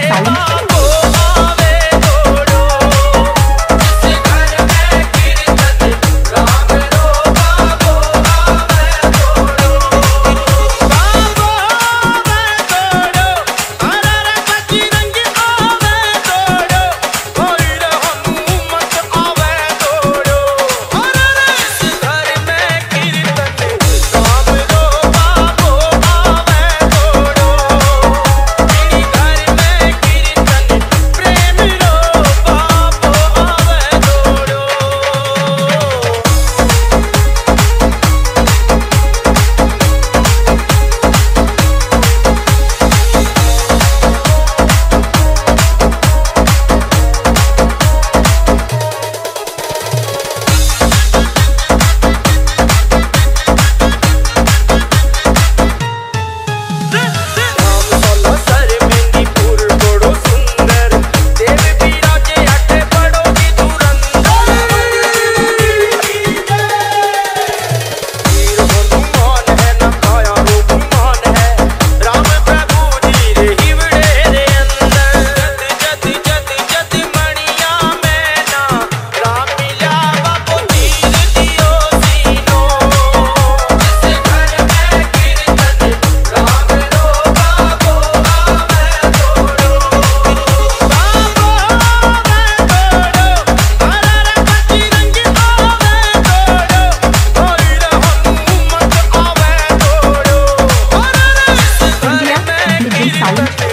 I 晕 Thank you.